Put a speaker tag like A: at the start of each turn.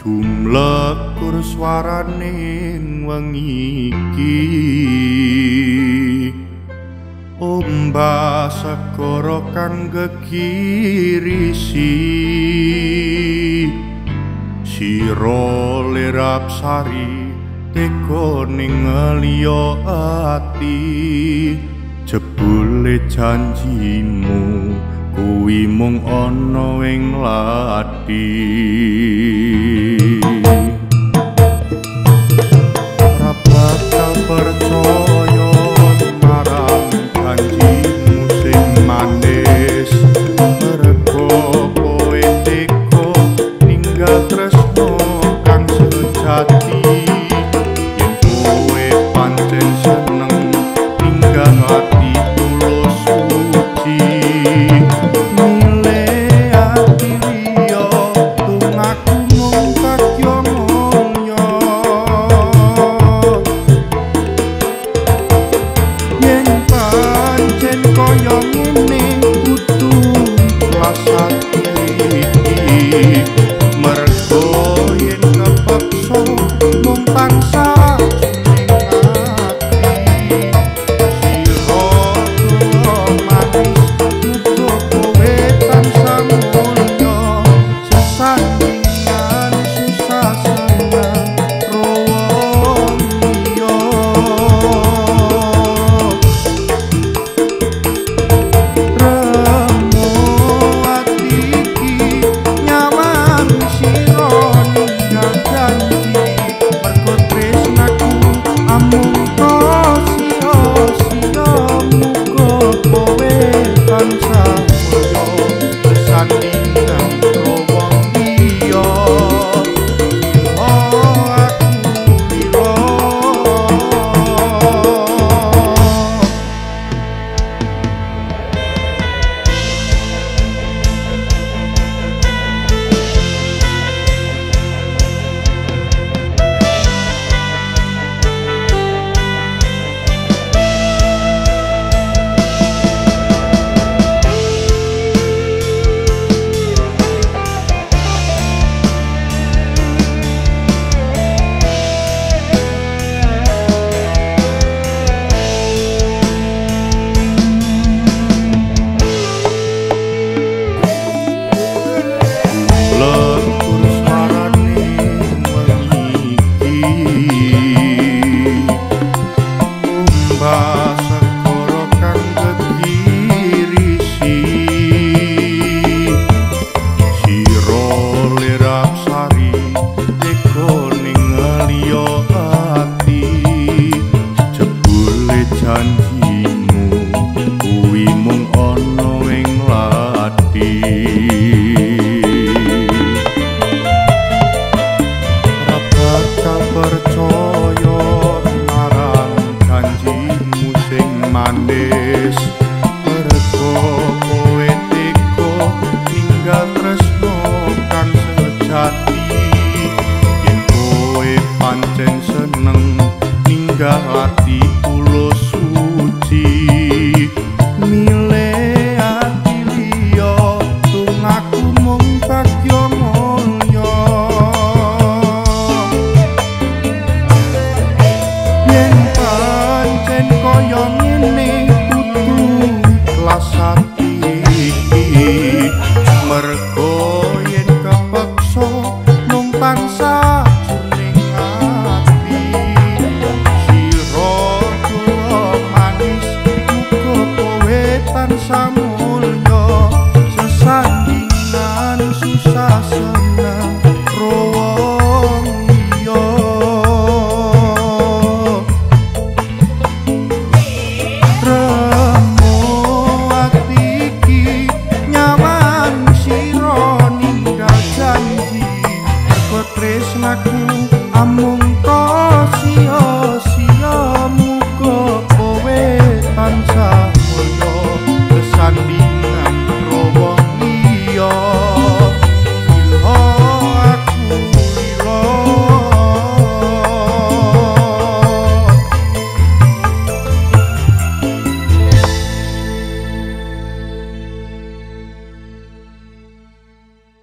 A: jumlah kursuarane wengi iki. Ombak segara kang gegirisi. Sira lirap sari teko ning ati. Jebule janjimu kuwi mung ana ing lati darkness Jati ප්‍රේෂ්මක් අම්මෝ